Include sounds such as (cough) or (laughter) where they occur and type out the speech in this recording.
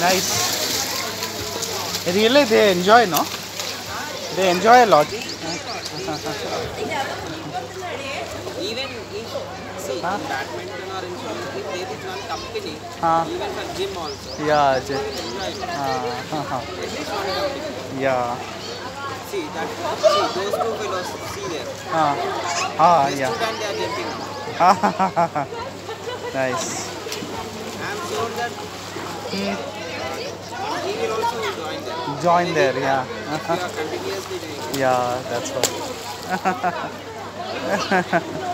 Nice. Really, they enjoy, no? They enjoy a lot. Even if, see, Huh? in badminton or in swimming, if there is one company, Huh? even for gym also, Yeah, they Jay. will enjoy it. Uh, uh-huh. At least one company. Yeah. See, that, see, those two fellows, see there. Ah, They yeah. and they are jumping (laughs) nice. I am sure that Hmm. He will also join there. Join there, yeah. If you are continuously doing it. Yeah, that's what. (laughs)